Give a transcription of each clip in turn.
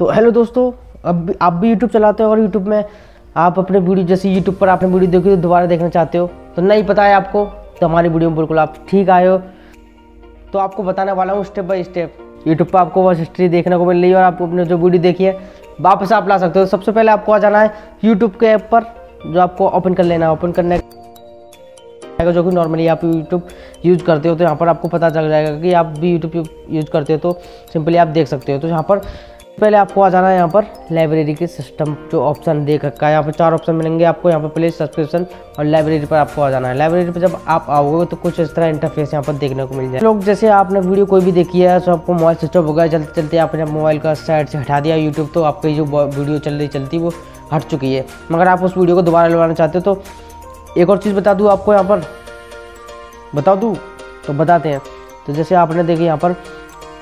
तो हेलो दोस्तों, अब आप भी यूट्यूब चलाते हो और यूट्यूब में आप अपने वीडियो जैसे यूट्यूब पर आपने वीडियो देखी तो दोबारा देखना चाहते हो तो नहीं पता है आपको तो हमारी वीडियो में बिल्कुल आप ठीक आए हो। तो आपको बताने वाला हूँ स्टेप बाई स्टेप यूट्यूब पर आपको वॉच हिस्ट्री देखने को मिल रही है और आपको अपने जो वीडियो देखी है, वापस आप ला सकते हो। सबसे पहले आपको आ जाना है यूट्यूब के ऐप पर, जो आपको ओपन कर लेना है। ओपन करने जाएगा जो कि नॉर्मली आप यूट्यूब यूज़ करते हो तो यहाँ पर आपको पता चल जाएगा कि आप भी यूट्यूब यूज़ करते हो तो सिंपली आप देख सकते हो। तो यहाँ पर पहले आपको आ जाना है यहाँ पर लाइब्रेरी के सिस्टम जो ऑप्शन देख रखा है। यहाँ पर चार ऑप्शन मिलेंगे आपको, यहाँ पर प्ले सब्सक्रिप्शन और लाइब्रेरी पर आपको आ जाना है। लाइब्रेरी पर जब आप आओगे तो कुछ इस तरह इंटरफेस यहाँ पर देखने को मिल जाए। लोग जैसे आपने वीडियो कोई भी देखी है तो आपको मोबाइल स्विच ऑफ़ हो गया चलते चलते आपने मोबाइल का साइड से हटा दिया। यूट्यूब तो आपकी जो वीडियो चल रही, चलती, वो हट चुकी है। मगर आप उस वीडियो को दोबारा लगाना चाहते हो तो एक और चीज़ बता दूँ आपको यहाँ पर। बता दूँ? तो बताते हैं। तो जैसे आपने देखी यहाँ पर,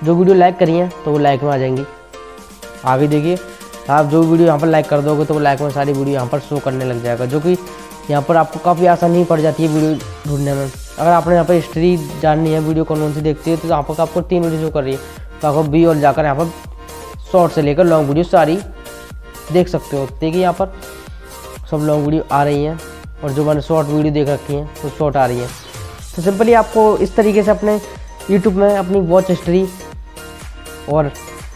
जो वीडियो लाइक करी है तो वो लाइक में आ जाएँगी। आगे देखिए, आप जो वीडियो यहाँ पर लाइक कर दोगे तो वो लाइक में सारी वीडियो यहाँ पर शो करने लग जाएगा, जो कि यहाँ पर आपको काफ़ी आसानी पड़ जाती है वीडियो ढूँढने में। अगर आपने यहाँ पर हिस्ट्री जाननी है, वीडियो कौन कौन सी देखती है तो यहाँ पर आपको तीन वीडियो शो कर रही है। तो आपको बी और जाकर यहाँ पर शॉर्ट से लेकर लॉन्ग वीडियो सारी देख सकते हो। देखिए यहाँ पर सब लॉन्ग वीडियो आ रही हैं और जो मैंने शॉर्ट वीडियो देख रखी हैं वो शॉर्ट आ रही हैं। तो सिंपली आपको इस तरीके से अपने यूट्यूब में अपनी वॉच हिस्ट्री और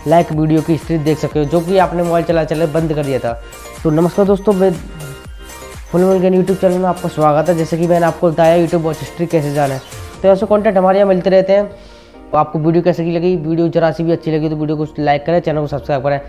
लाइक वीडियो की हिस्ट्री देख सकते हो, जो कि आपने मोबाइल चला चला बंद कर दिया था। तो नमस्कार दोस्तों, मैं फुल के यूट्यूब चैनल में आपका स्वागत है। जैसे कि मैंने आपको बताया यूट्यूब वॉच हिस्ट्री कैसे जाना है। तो ऐसे कॉन्टेंट हमारे यहाँ मिलते रहते हैं। आपको वीडियो कैसे की लगी? वीडियो जरा सी भी अच्छी लगी तो वीडियो को लाइक करें, चैनल को सब्सक्राइब करें।